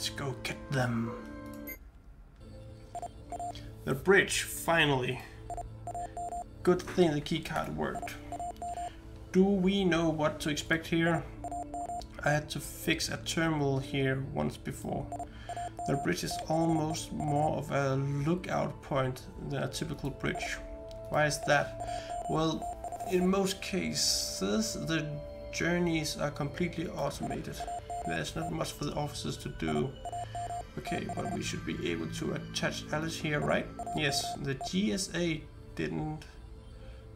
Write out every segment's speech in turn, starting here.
Let's go get them. The bridge, finally. Good thing the keycard worked. Do we know what to expect here? I had to fix a terminal here once before. The bridge is almost more of a lookout point than a typical bridge. Why is that? Well, in most cases the journeys are completely automated. There's not much for the officers to do. Okay, but we should be able to attach Alice here, right? Yes, the GSA didn't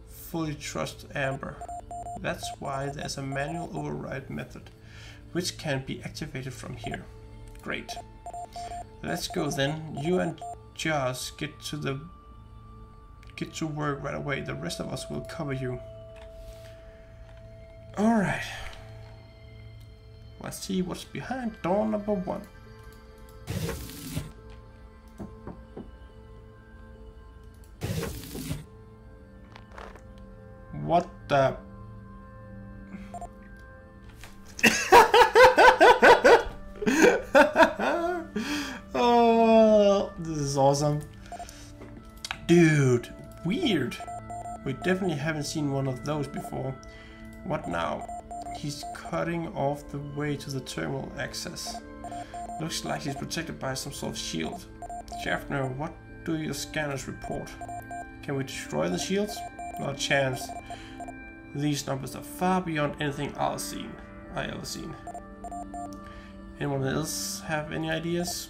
fully trust Amber. That's why there's a manual override method, which can be activated from here. Great. Let's go then. You and Josh get to the get to work right away. The rest of us will cover you. Alright. Let's see what's behind door number one. What the... oh, this is awesome. Dude, weird. We definitely haven't seen one of those before. What now? He's cutting off the way to the terminal access. Looks like he's protected by some sort of shield. Schaffner, what do your scanners report? Can we destroy the shields? Not a chance. These numbers are far beyond anything I've seen. I ever seen. Anyone else have any ideas?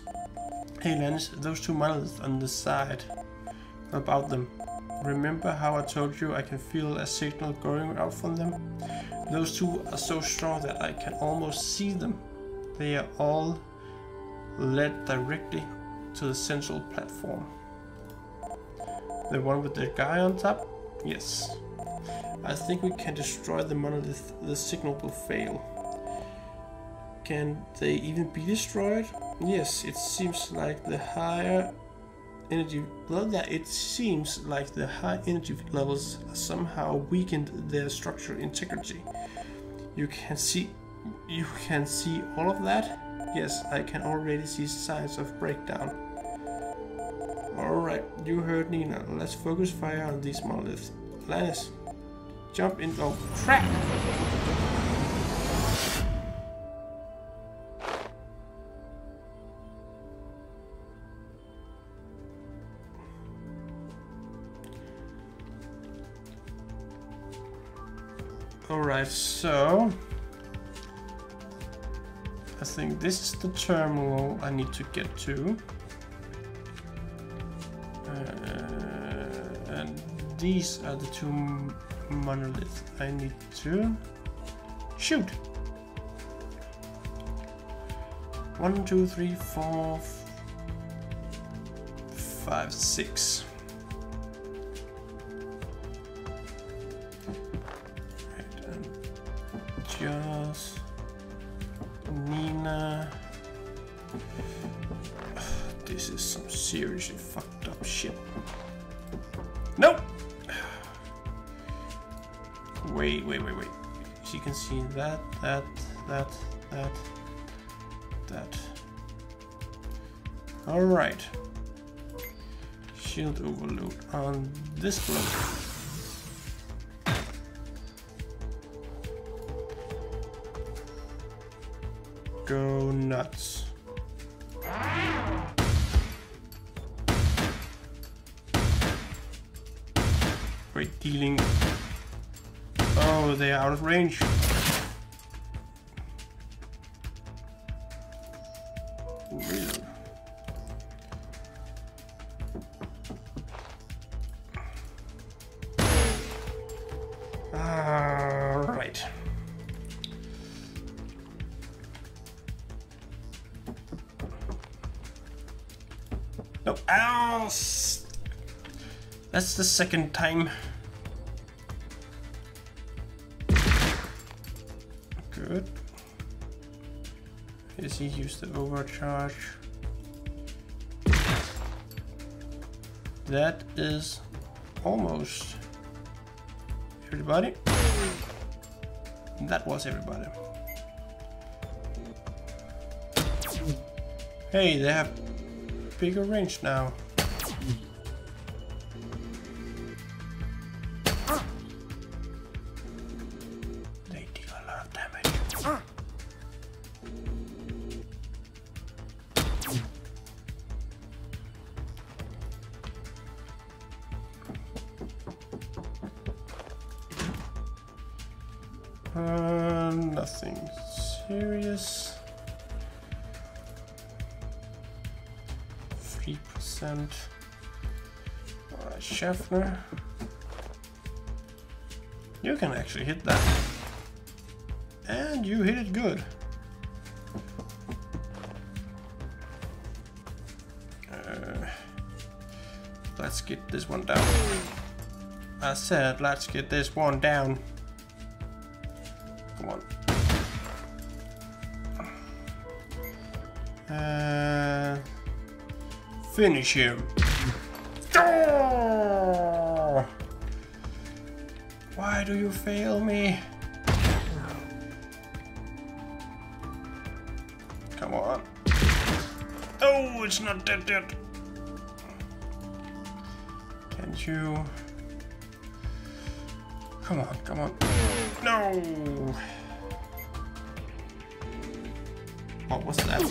Hey Lance, those two monoliths on the side. About them. Remember how I told you I can feel a signal going out from them? Those two are so strong that I can almost see them. They are all led directly to the central platform. The one with the guy on top? Yes. I think we can destroy the monolith. The signal will fail. Can they even be destroyed? Yes, it seems like the higher energy well that it seems like the high energy levels somehow weakened their structural integrity. You can see you can see all of that? Yes, I can already see signs of breakdown. Alright, you heard Nina. Let's focus fire on these monoliths. Linus, jump in. Oh, crap! So... I think this is the terminal I need to get to. Uh, and these are the two monoliths I need to shoot. One, two, three, four, five, six. Just Nina. This is some seriously fucked up shit. Nope. Wait, wait, wait, wait. She can see that, that, that, that, that. Alright. Shield overload on this bloke. Nuts. Great dealing. Oh, they are out of range. The second time. Good. Is he used the overcharge? That is almost everybody. That was everybody. Hey, they have bigger range now. Three percent. Alright, Schaffner. You can actually hit that. And you hit it good. Uh, let's get this one down. I said, let's get this one down. Finish him. Why do you fail me? Come on. Oh, it's not dead yet. Can't you? Come on, come on. No! What was that?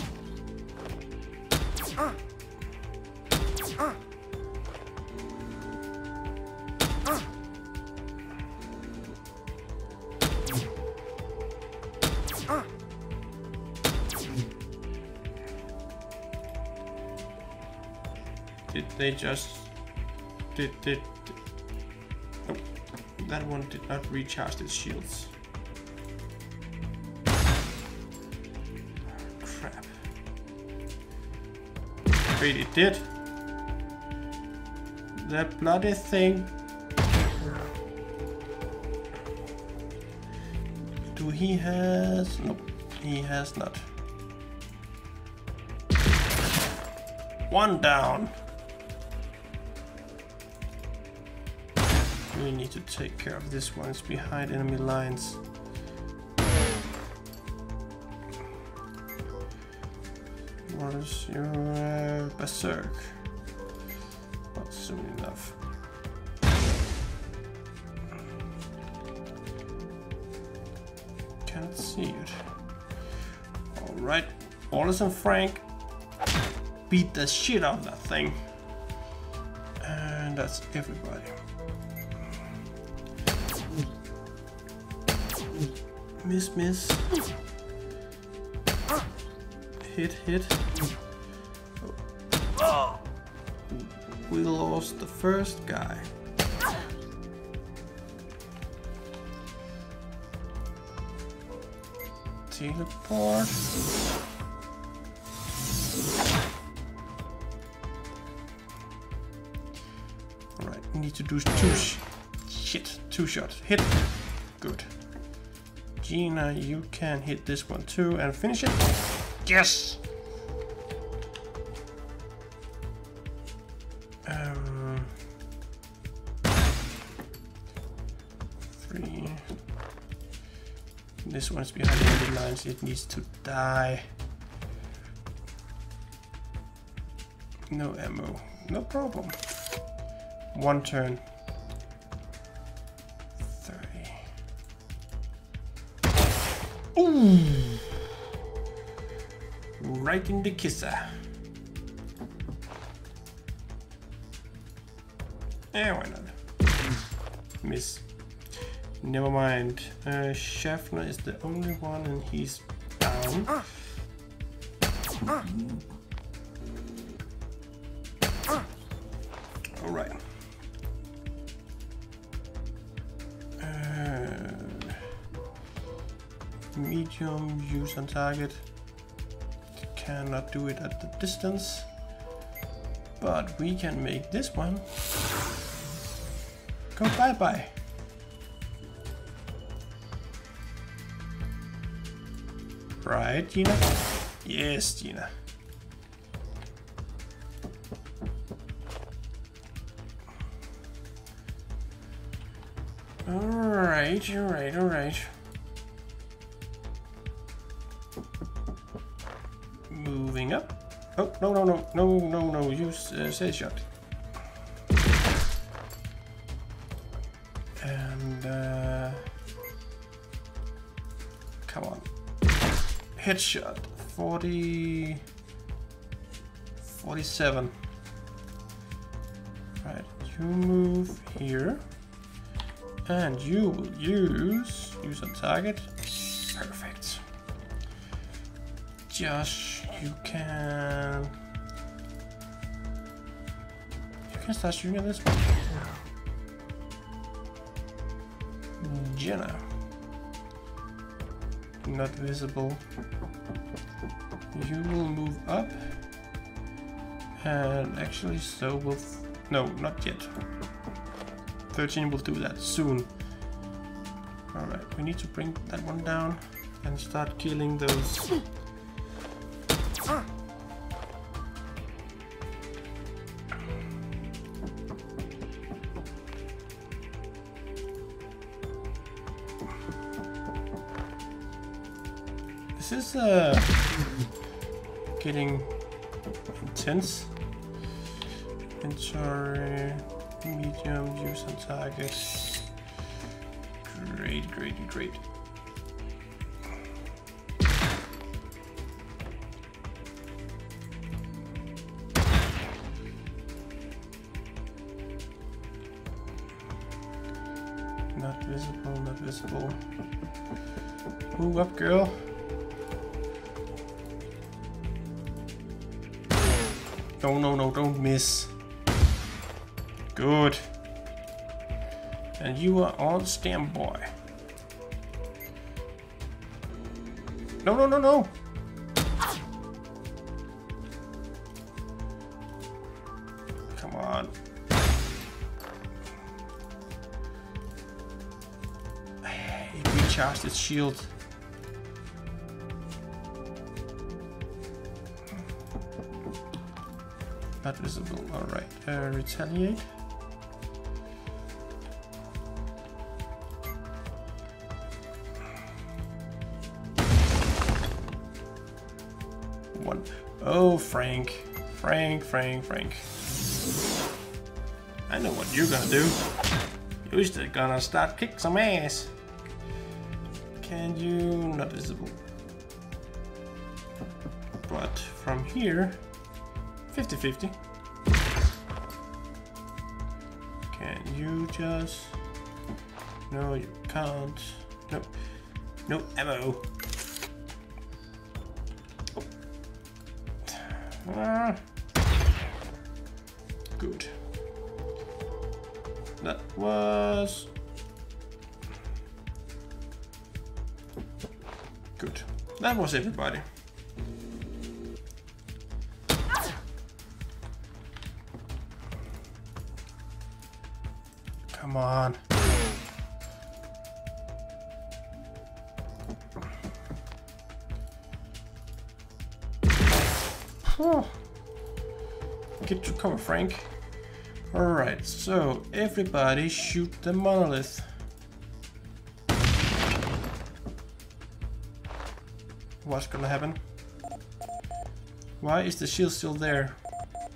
They just... Did... Nope. That one did not recharge its shields. Crap. Wait, it did? That bloody thing. Do he has... Nope, he has not. One down. We need to take care of this one. It's behind enemy lines. What is your uh, berserk? Not soon enough. Can't see it. Alright, Wallace and Frank beat the shit out of that thing. And that's everybody. Miss, miss. Hit, hit. We lost the first guy. Teleport. Alright, we need to do two sh shit, two shots. Hit. Good. Gina, you can hit this one too and finish it. Yes! Um, three. This one's behind the lines. It needs to die. No ammo. No problem. One turn. 30. Right in the kisser. Yeah, why not? Miss. Never mind. Uh, is the only one and he's down. Alright. Use on target. Cannot do it at the distance. But we can make this one go bye-bye. Right, Gina? Yes, Gina. Alright, alright, alright. No, no, no, no, no, no, use uh, say shot. And, uh, come on. Headshot, 40, 47. Right, you move here. And you will use, use a target. Perfect. Josh, you can... You can start shooting at this one. Jenna. Not visible. You will move up. And actually so will... No, not yet. 13 will do that soon. Alright, we need to bring that one down and start killing those. Getting intense. Inventory medium, use on target. Great, great, great. Not visible, not visible. Move up, girl. No, no, no, don't miss. Good. And you are on standby. No, no, no, no. Come on. It recharged shield. Not visible. Alright. Uh, retaliate. One. Oh, Frank. Frank, Frank, Frank. I know what you're gonna do. You're just gonna start kick some ass. Can you... not visible. But from here... 50-50. Can you just... No, you can't. No. No ammo. Ah. Good. That was... Good. That was everybody. Frank. Alright, so everybody shoot the monolith. What's gonna happen? Why is the shield still there?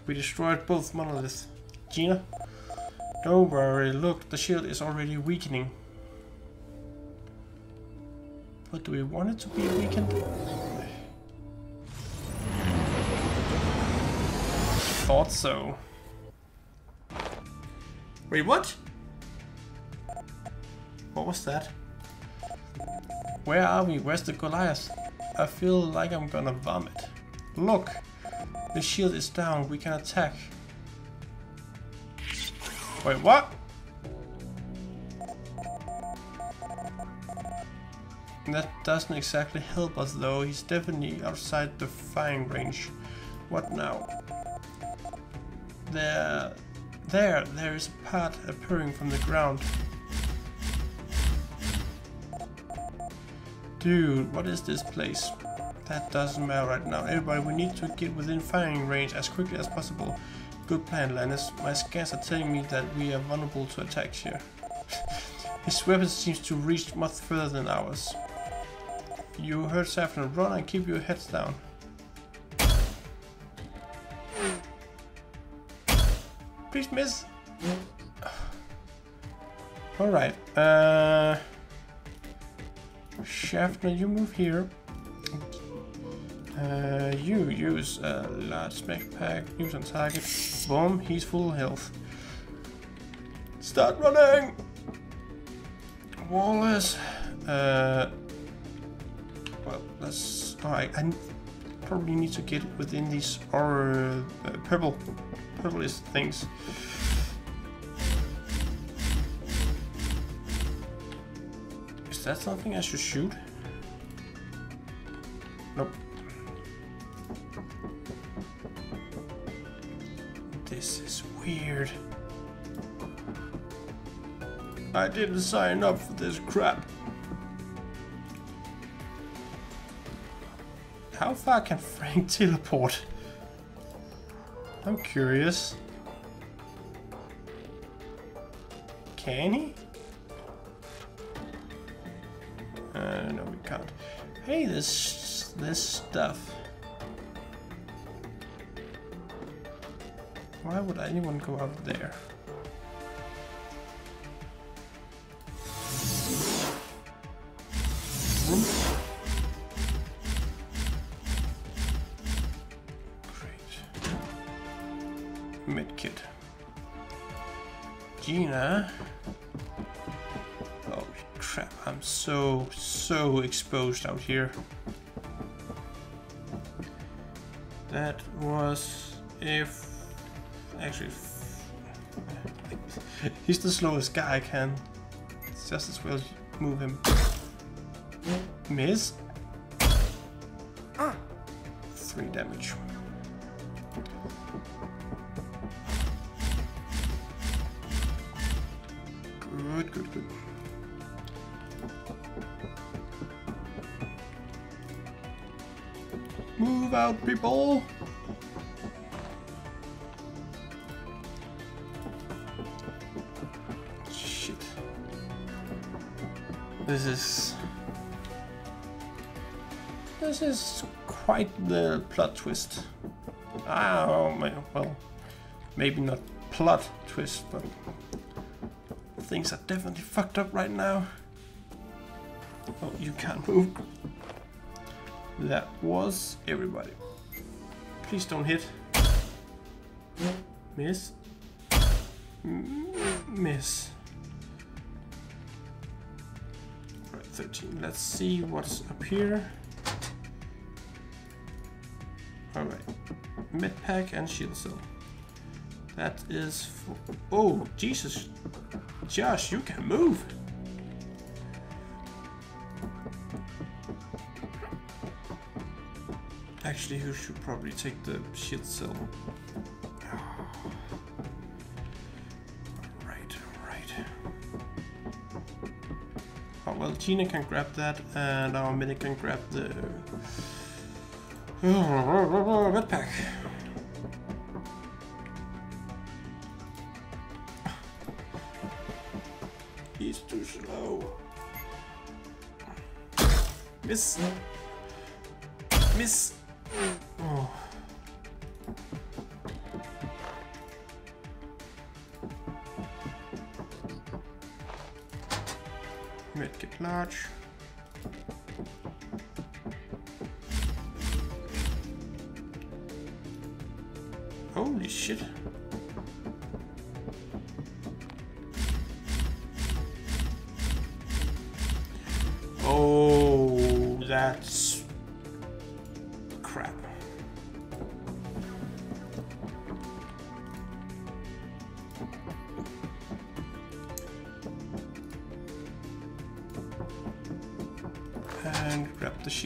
We destroyed both monoliths. Gina? Don't worry, look, the shield is already weakening. But do we want it to be weakened? Thought so. Wait, what? What was that? Where are we? Where's the Goliath? I feel like I'm gonna vomit. Look! The shield is down, we can attack. Wait, what? That doesn't exactly help us though, he's definitely outside the firing range. What now? There, there, there is a path appearing from the ground. Dude, what is this place? That doesn't matter right now. Everybody, we need to get within firing range as quickly as possible. Good plan, Lannis. My scans are telling me that we are vulnerable to attacks here. His weapon seems to reach much further than ours. You heard Saffron, run and keep your heads down. Please miss. Alright. Uh, Schaffner, you move here. Uh, you use a large med pack. Use on target. Boom, he's full health. Start running! Wallace. Uh, well, let's. Alright, I probably need to get within these or uh, purple, purplish things. Is that something I should shoot? Nope. This is weird. I didn't sign up for this crap. How far can Frank teleport? I'm curious. Can he? Uh, no, we can't. Hey, this this stuff. Why would anyone go up there? Exposed out here. That was if actually he's the slowest guy I can. It's just as well move him. Miss three damage people This is... This is quite the plot twist. Ah, oh well, maybe not plot twist, but things are definitely fucked up right now. Oh, you can't move. That was everybody. Please don't hit. Miss. Miss. 13. Let's see what's up here. Alright. Medpack and shield cell. That is for... Oh, Jesus. Josh, you can move. Actually, who should probably take the shield cell? Oh, well, Tina can grab that, and our mini can grab the oh, pack.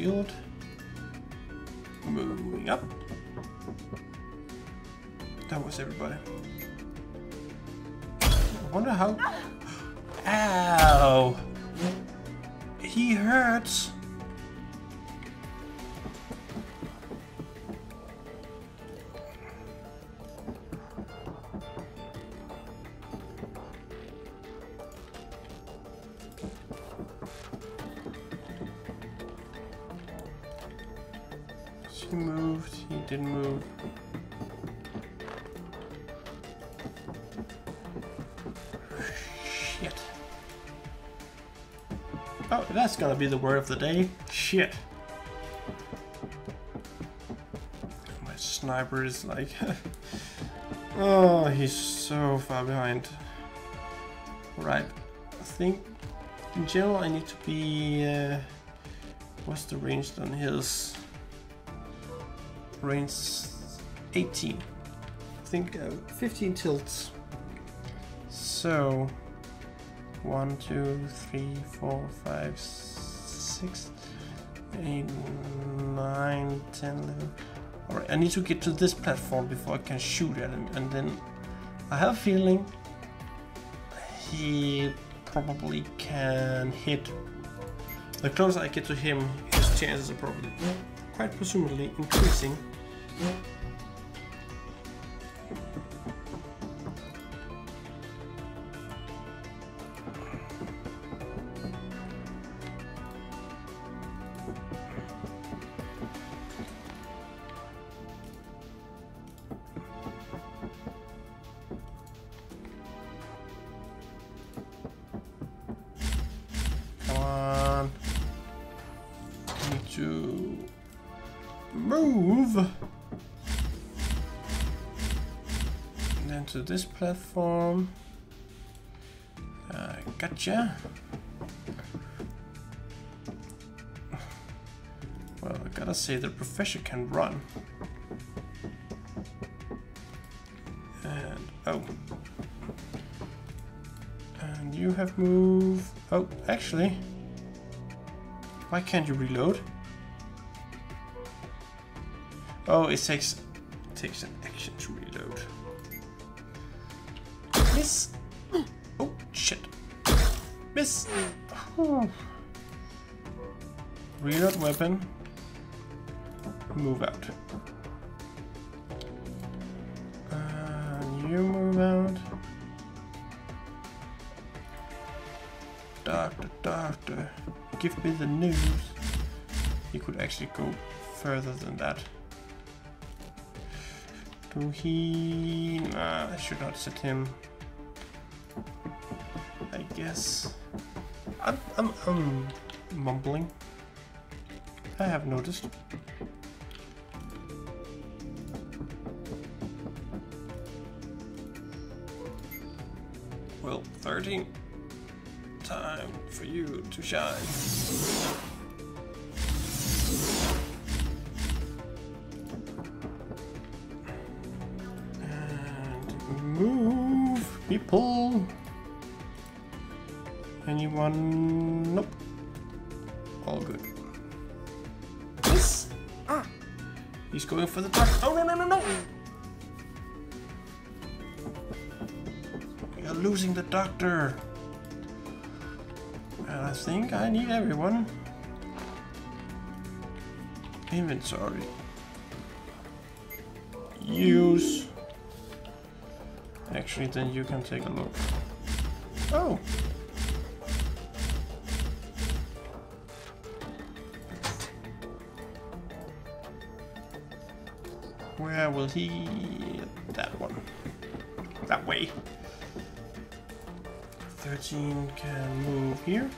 Shield. Moving up. That was everybody. I wonder how... gonna be the word of the day. Shit. My sniper is like... oh, he's so far behind. Right. I think in general I need to be... Uh, what's the range on his? Range 18. I think uh, 15 tilts. So... 1, 2, 3, 4, 5, 6, 8, 9, 10, 11. Alright, I need to get to this platform before I can shoot at him, and then I have a feeling he probably can hit. The closer I get to him, his chances are probably quite presumably increasing. Platform. Uh, gotcha. Well, I gotta say the professor can run. And oh. And you have moved. Oh, actually. Why can't you reload? Oh, it takes it takes an action to reload. Reload weapon. Move out. And you move out. Doctor, doctor, give me the news. He could actually go further than that. Do he... Nah, I should not set him. I guess. I'm, I'm, I'm mumbling. I have noticed. Well, 13 time for you to shine. And move, people. Anyone? He's for the duck. Oh no no no no! Are losing the doctor. And I think I need everyone. Inventory. Use. Actually, then you can take a look. Oh. He... That one. That way. 13 can move here.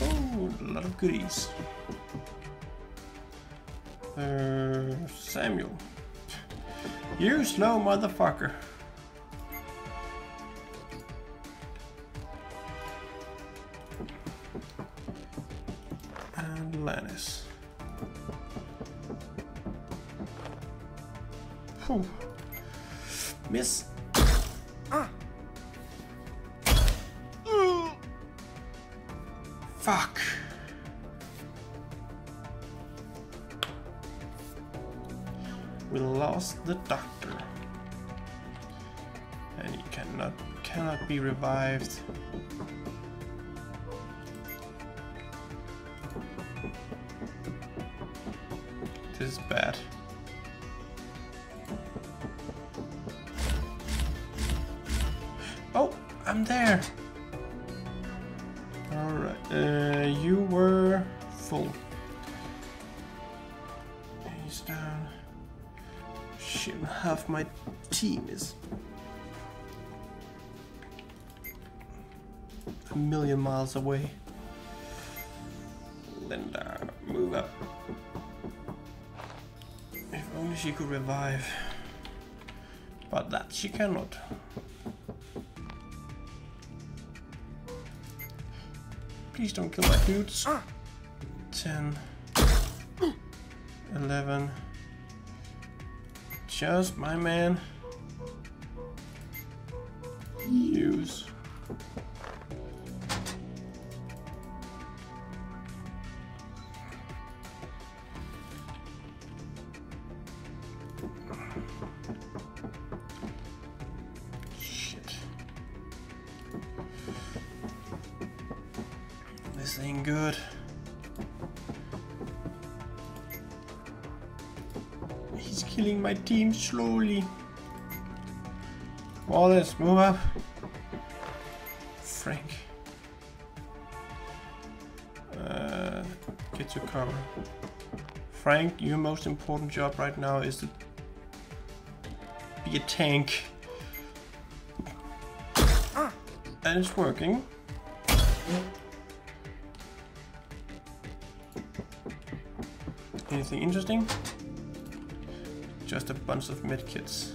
Oh, a lot of goodies. Uh, Samuel. You slow motherfucker. Miss. Ah. Fuck. We lost the doctor. And he cannot cannot be revived. This is bad. Team is. a million miles away. Linda, move up. If only she could revive. But that she cannot. Please don't kill my dudes. 10, 11. Just my man. Use. Shit. This ain't good. He's killing my team slowly. Wallace, move up. Frank. Uh, get to cover. Frank, your most important job right now is to be a tank. And it's working. Anything interesting? Just a bunch of medkits.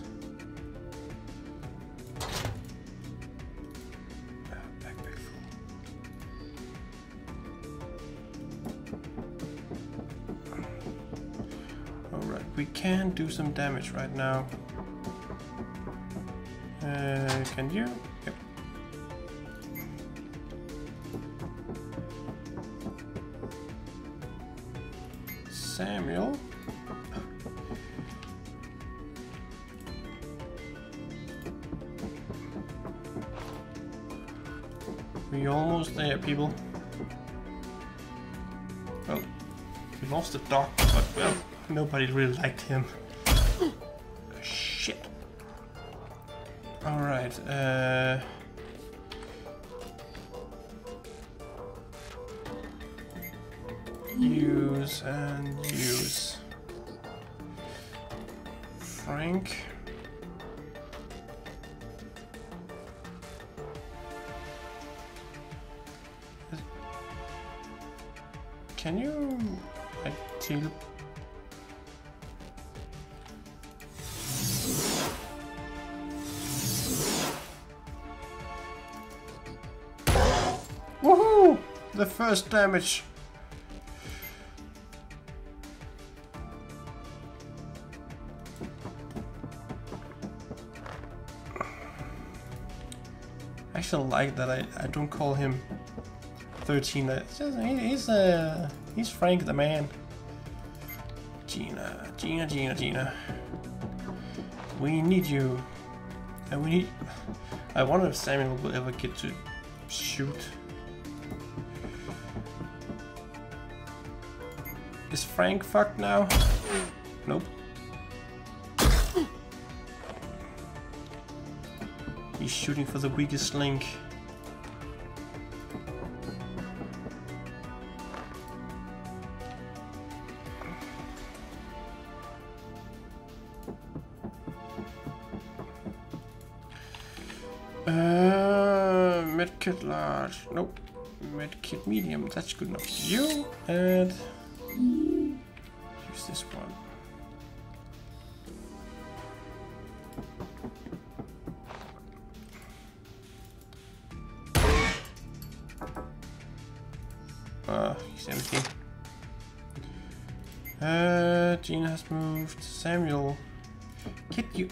Can do some damage right now. Uh, can you? Yep. Samuel. We almost there, people. Well, we lost the dock, but well, nobody really liked him. Woohoo! The first damage. I actually like that I, I don't call him 13. It's just, he's uh, he's Frank the man. Gina, Gina, Gina, Gina. We need you. And we need... I wonder if Samuel will ever get to shoot. Frank fucked now? Nope. He's shooting for the weakest link. Uh, medkit large. Nope. Medkit medium. That's good enough you. And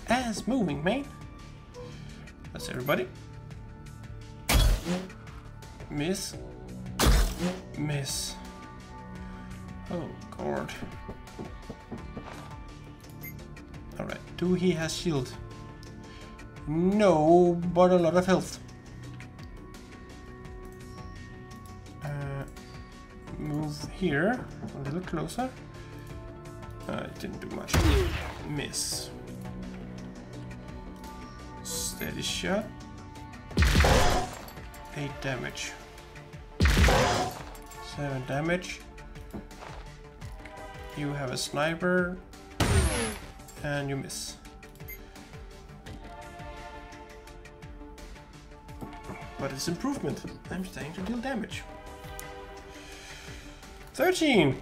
ass moving, man. That's everybody. Miss. Miss. Oh, God. Alright, do he has shield? No, but a lot of health. Uh, move here, a little closer. Uh, didn't do much. Miss. Steady shot. 8 damage. 7 damage. You have a sniper. And you miss. but it's improvement. I'm starting to deal damage. 13!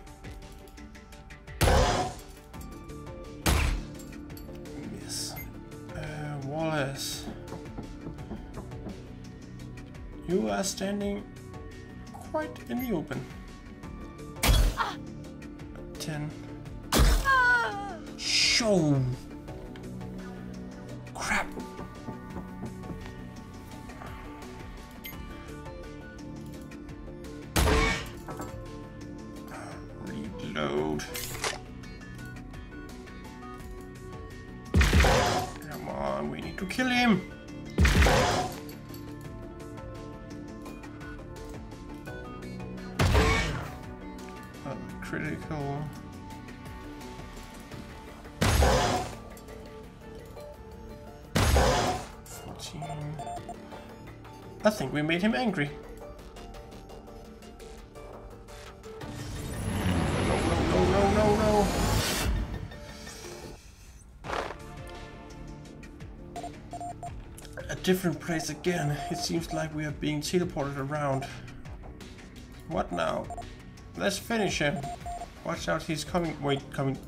Are standing quite in the open. Ah! 10. Ah! Show! We made him angry. No, no, no, no, no, no. A different place again. It seems like we are being teleported around. What now? Let's finish him. Watch out, he's coming. Wait, coming.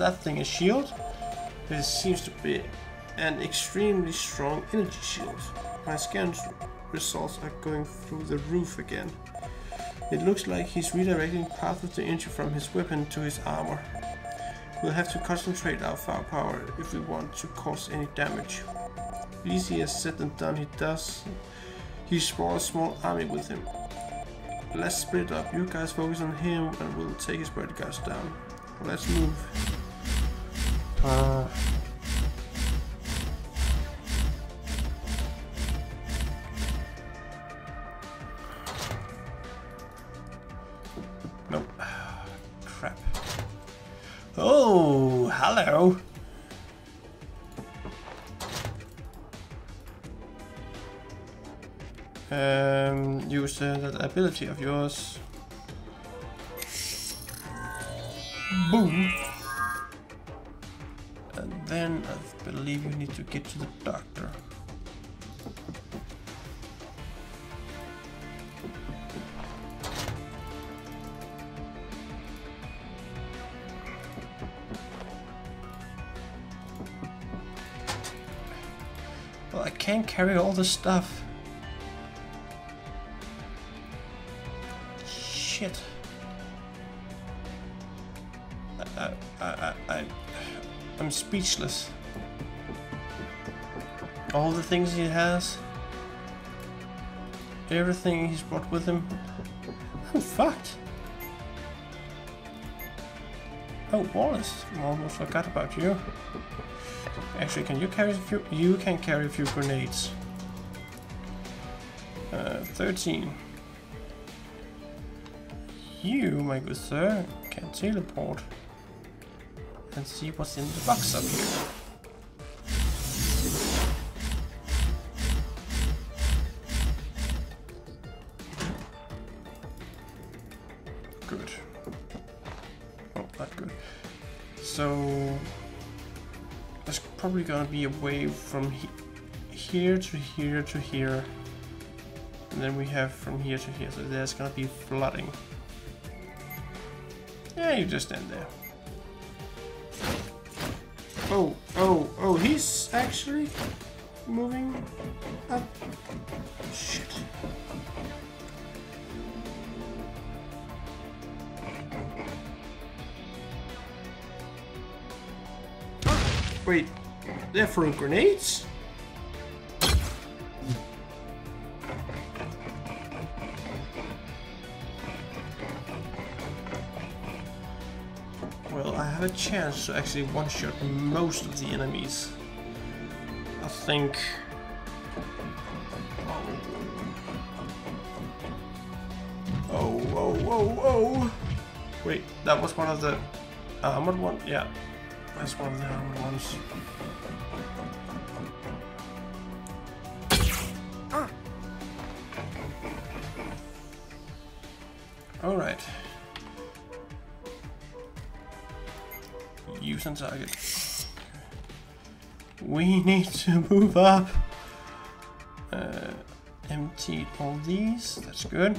That thing? A shield? It seems to be an extremely strong energy shield. My scan results are going through the roof again. It looks like he's redirecting part of the energy from his weapon to his armor. We'll have to concentrate our firepower if we want to cause any damage. Easier said than done he does. He's brought a small army with him. Let's split up. You guys focus on him and we'll take his bodyguards down. Let's move. Uh, nope. Crap. Oh, hello. Um, use uh, that ability of yours. Get to the doctor. Well, I can't carry all the stuff. Shit. I, I, I, I, I'm speechless. All the things he has. Everything he's brought with him. I'm fucked. Oh, Wallace. Almost forgot about you. Actually, can you carry a few? You can carry a few grenades. Uh, 13. You, my good sir, can teleport and see what's in the box up here. Be a wave from he here to here to here. And then we have from here to here, so there's gonna be flooding. Yeah, you just stand there. Oh, oh, oh, he's actually moving up. Shit. Wait, they're throwing grenades? Well, I have a chance to actually one-shot most of the enemies. I think... Oh, oh, oh, oh, oh! Wait, that was one of the armored one? Yeah, that's one of the. Ah. Alright. Use on target. We need to move up. Uh, emptied all these, that's good.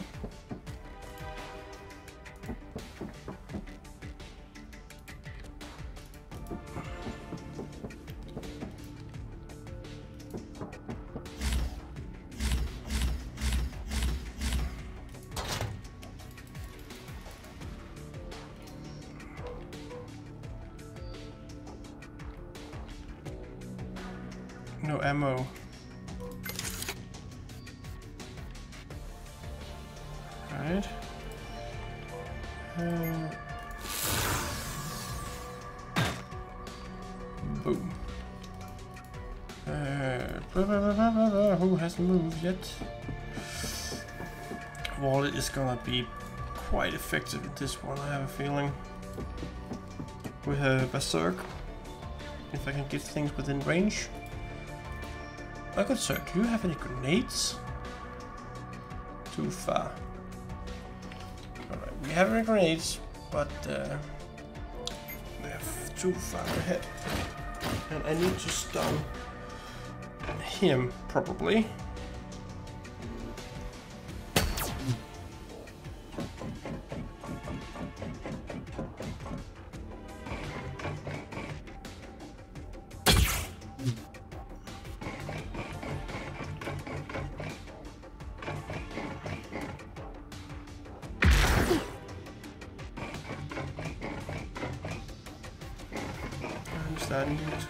Yet? Wallace is gonna be quite effective at this one, I have a feeling. With a Berserk. If I can get things within range. Oh good sir, do you have any grenades? Too far. Alright, we have any grenades, but uh, we have too far ahead. And I need to stun him, probably.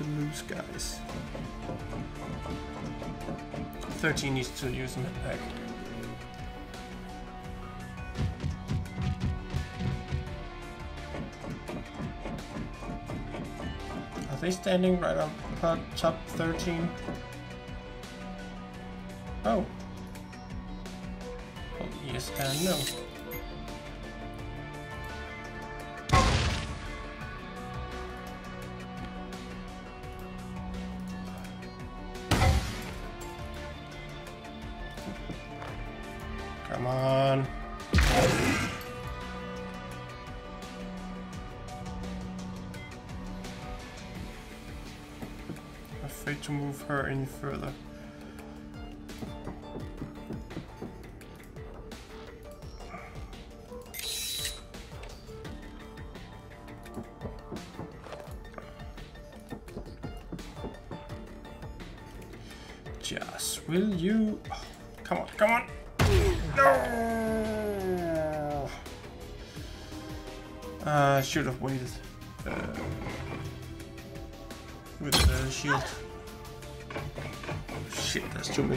To lose guys. 13 needs to use them back. Are they standing right on top 13? Shit, that's too.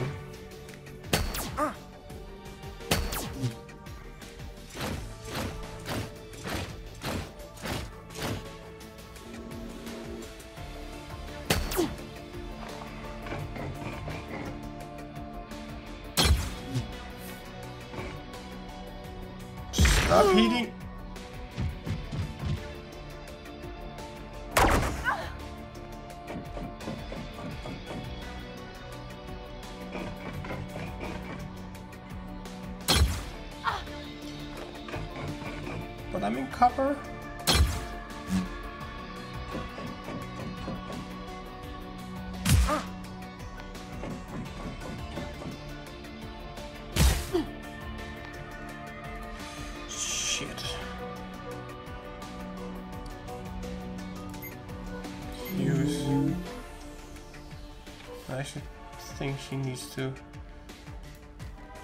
Needs to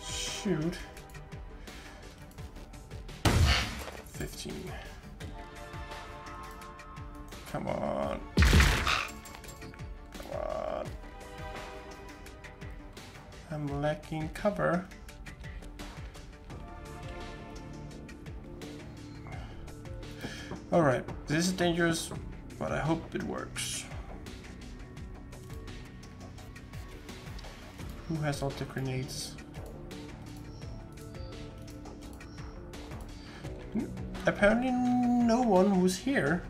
shoot. 15. Come on. Come on. I'm lacking cover. Alright, this is dangerous, but I hope it works. Who has all the grenades? Apparently no one who's here.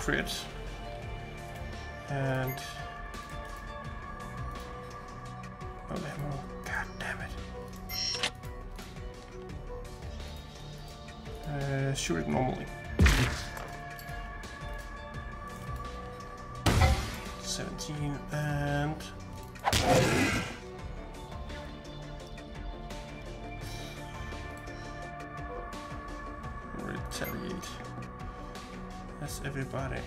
Crit. And... God damn it. uh, shoot it normally. 17 and... Retaliate. That's everybody.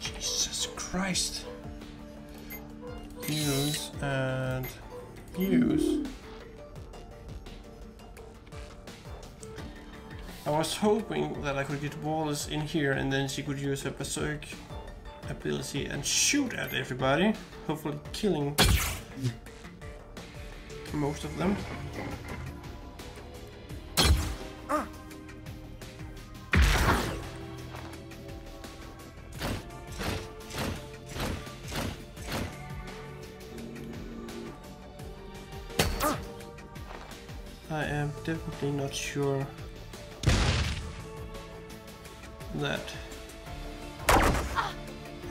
Jesus Christ. Use and use. I was hoping that I could get Wallace in here and then she could use her berserk ability and shoot at everybody, hopefully killing most of them. Ah. I am definitely not sure that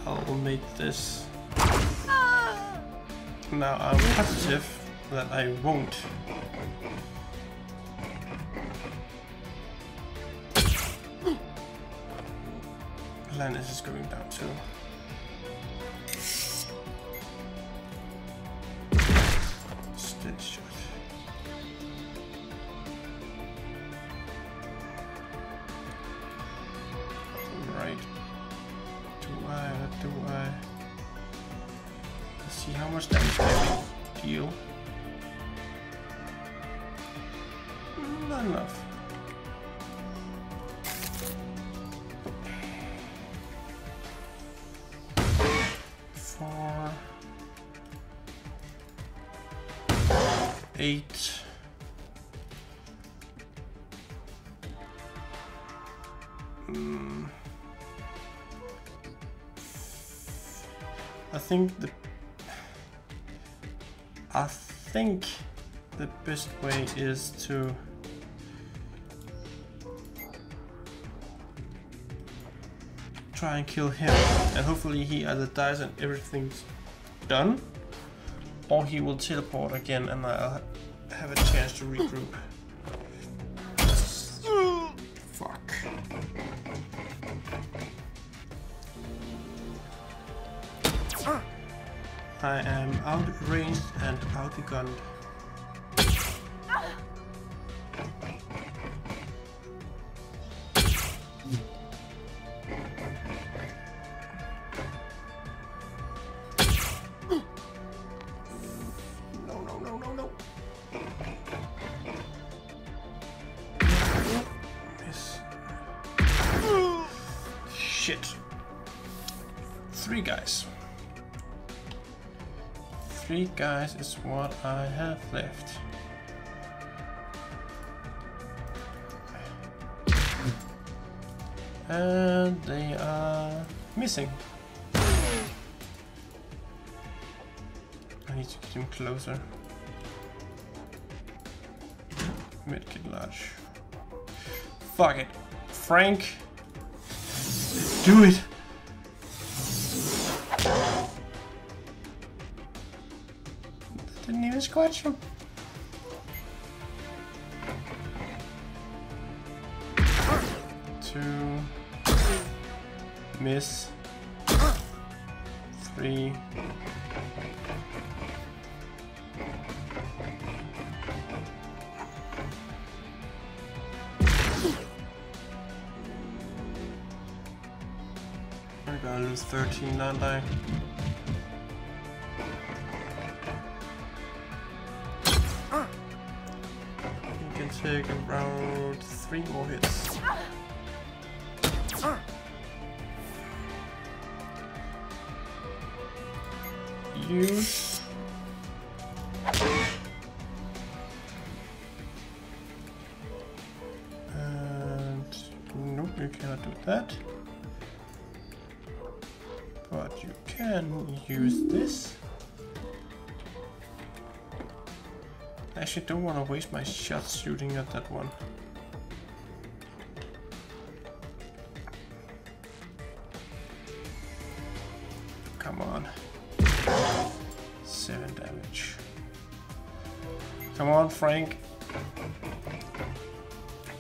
I'll make this. Ah. Now I'm positive that I won't. Lannis is going down too. Eight... Mm. I think the I think the best way is to try and kill him and hopefully he either dies and everything's done or he will teleport again and I'll have a chance to regroup. Fuck. I am outranged and outgunned. Guys is what I have left. And they are missing. I need to get him closer. Medkit large. Fuck it. Frank. Do it. Scratch him. Two. Miss. Three. I'm gonna lose 13, aren't I? Take around three more hits. Use. And nope, you cannot do that. But you can use this. Actually don't want to waste my shots shooting at that one. Come on. Seven damage. Come on, Frank.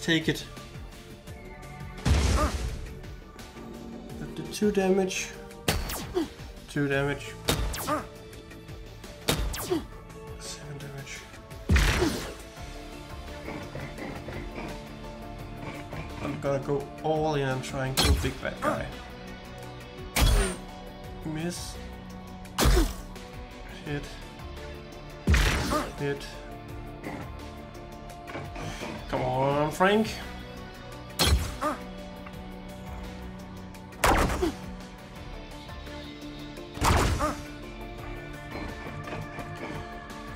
Take it. Did two damage. Two damage. All in and trying to big bad guy. Miss. Hit. Hit. Come on, Frank.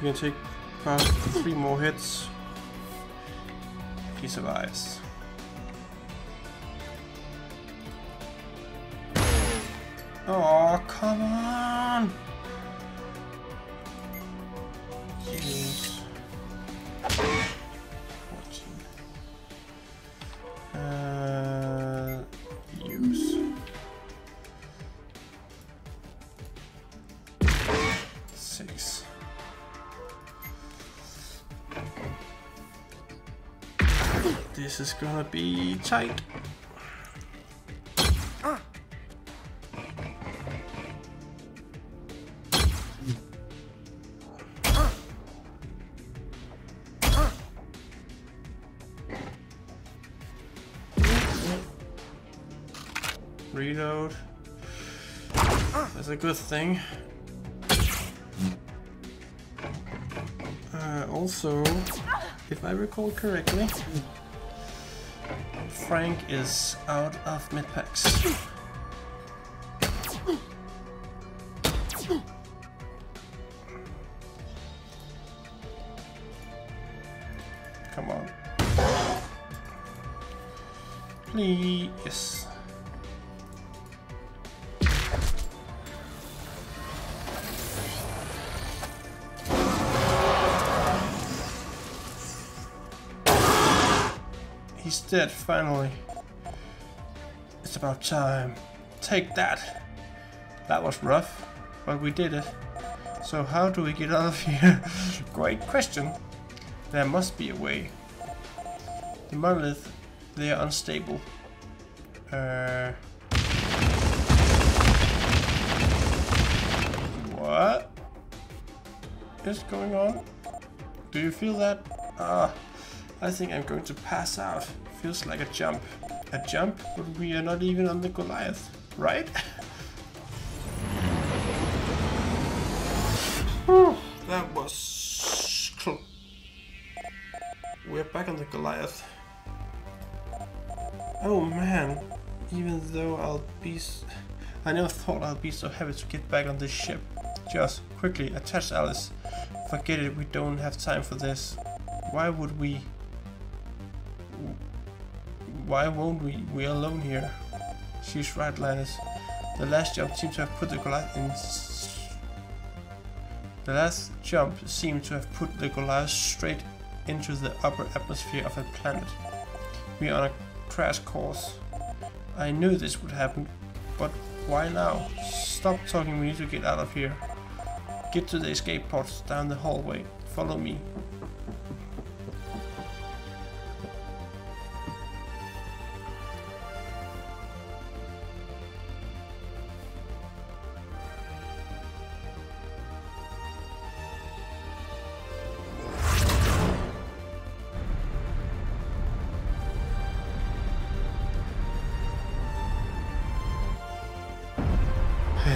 You can take about three more hits. He survives. Oh, come on! Use. Uh, use. Six. This is gonna be tight. Good thing. Uh, also, if I recall correctly, Frank is out of mid He's dead, finally. It's about time. Take that! That was rough, but we did it. So how do we get out of here? Great question. There must be a way. The monolith, they are unstable. Uh... What is going on? Do you feel that? Ah. I think I'm going to pass out. Feels like a jump. A jump? But we are not even on the Goliath, right? that was... We're back on the Goliath. Oh man, even though I'll be... I never thought I'll be so happy to get back on this ship. Just, quickly, attach Alice. Forget it, we don't have time for this. Why would we why won't we? We're alone here. She's right, Linus. The last jump seems to have put the Goliath in... The last jump seemed to have put the Goliath straight into the upper atmosphere of a planet. We are on a crash course. I knew this would happen, but why now? Stop talking, we need to get out of here. Get to the escape pods down the hallway. follow me.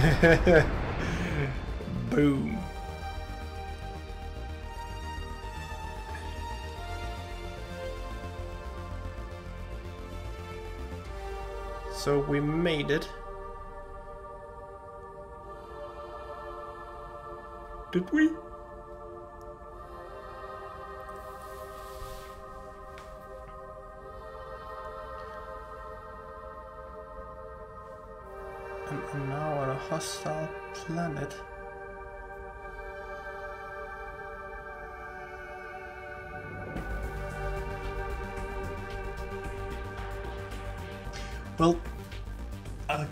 Boom. So we made it. Did we?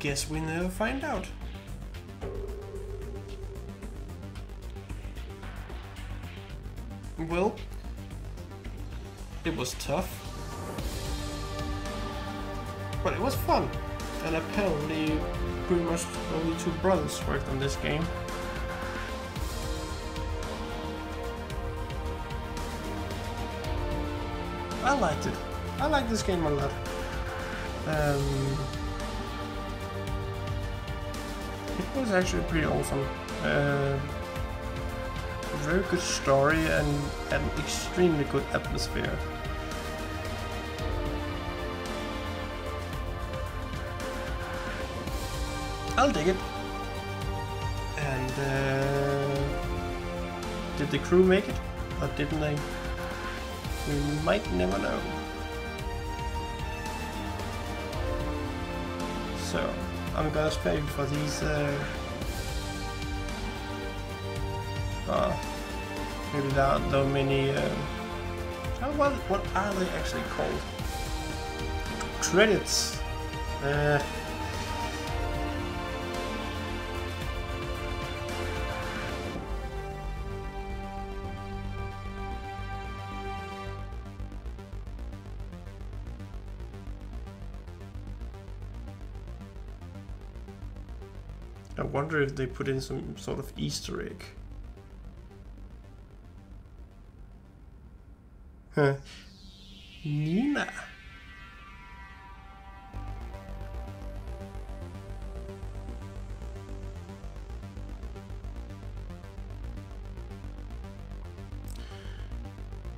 Guess we never find out. Well, it was tough. But it was fun. And apparently pretty much only two brothers worked on this game. I liked it. I like this game a lot. Um, was actually pretty awesome. Uh, very good story and an extremely good atmosphere. I'll dig it. And uh, did the crew make it, or didn't they? We might never know. So I'm gonna you for these. Uh, uh, maybe aren't so many. Uh, what what are they actually called? Credits. Uh, wonder if they put in some sort of Easter egg. Huh. Nina.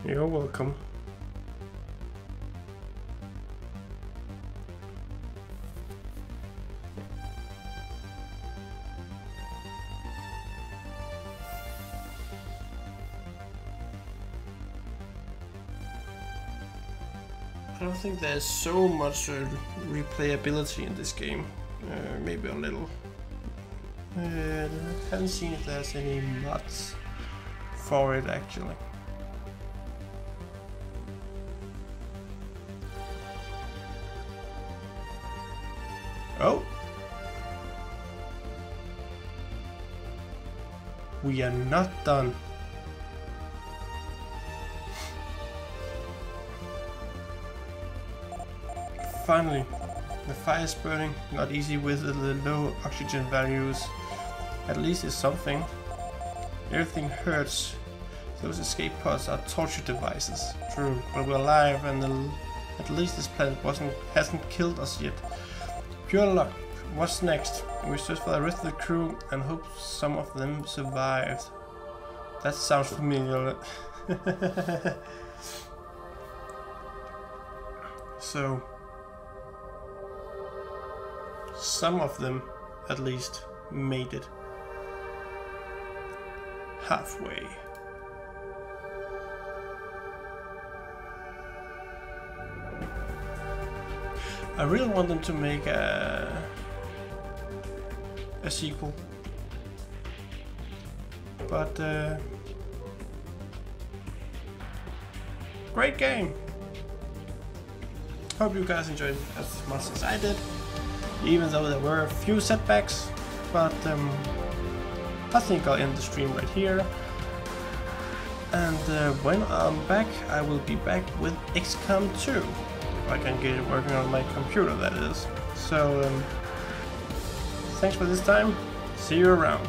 You're welcome. Think there's so much uh, replayability in this game. Uh, maybe a little. Uh, I haven't seen if there's any mods for it actually. Oh! We are not done. Finally, the fire is burning, not easy with the low oxygen values. At least it's something. Everything hurts. Those escape pods are torture devices. True, but we're alive and the, at least this planet wasn't hasn't killed us yet. Pure luck. What's next? We search for the rest of the crew and hope some of them survived. That sounds familiar. so some of them, at least, made it. Halfway. I really want them to make a, a sequel. But, uh, great game! Hope you guys enjoyed as much as I did even though there were a few setbacks, but um, I think I'll end the stream right here. And uh, when I'm back, I will be back with XCOM 2. If I can get it working on my computer, that is. So, um, thanks for this time. See you around.